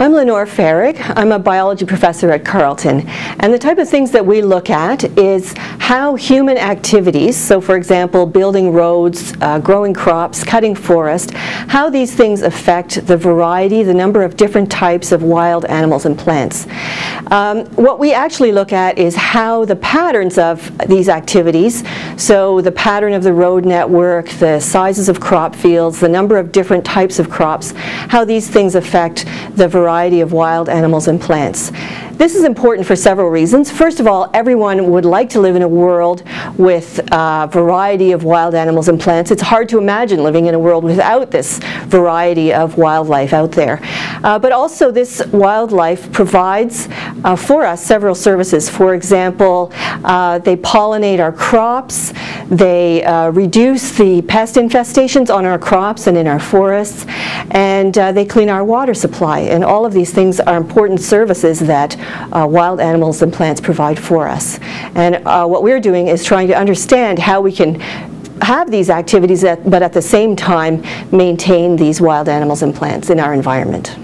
I'm Lenore Fahrig. I'm a biology professor at Carleton. And the type of things that we look at is how human activities, so for example, building roads, uh, growing crops, cutting forest, how these things affect the variety, the number of different types of wild animals and plants. Um, what we actually look at is how the patterns of these activities, so the pattern of the road network, the sizes of crop fields, the number of different types of crops, how these things affect the variety of wild animals and plants. This is important for several reasons. First of all, everyone would like to live in a world with a variety of wild animals and plants. It's hard to imagine living in a world without this variety of wildlife out there. Uh, but also this wildlife provides uh, for us several services. For example, uh, they pollinate our crops, they uh, reduce the pest infestations on our crops and in our forests, and uh, they clean our water supply. And all of these things are important services that uh, wild animals and plants provide for us. And uh, what we're doing is trying to understand how we can have these activities, at, but at the same time maintain these wild animals and plants in our environment.